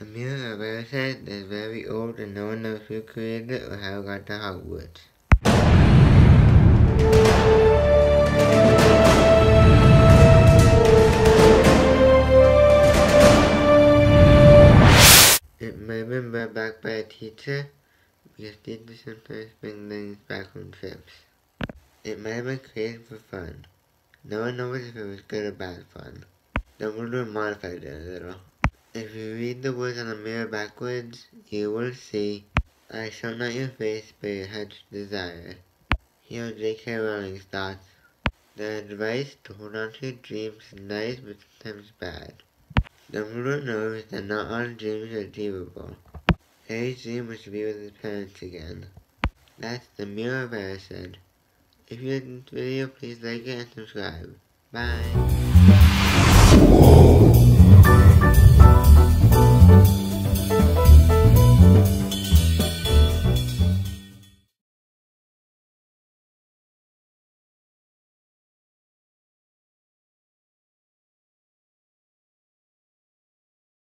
The mirror of Erised is very old and no one knows who created it or how it got to Hogwarts. It may have been brought back by a teacher, because teachers sometimes bring things back on trips. It may have been created for fun. No one knows if it was good or bad fun. Dumbledore modified it a little. If you read the words on the mirror backwards, you will see, I shall not your face, but your heart's desire. Here J.K. Rowling's thoughts. The advice to hold on to your dreams is nice but sometimes bad. Dumbledore knows that not all dreams are achievable. Harry's dream was to be with his parents again. That's the Mirror of Erised. If you liked this video, please like it and subscribe. Bye.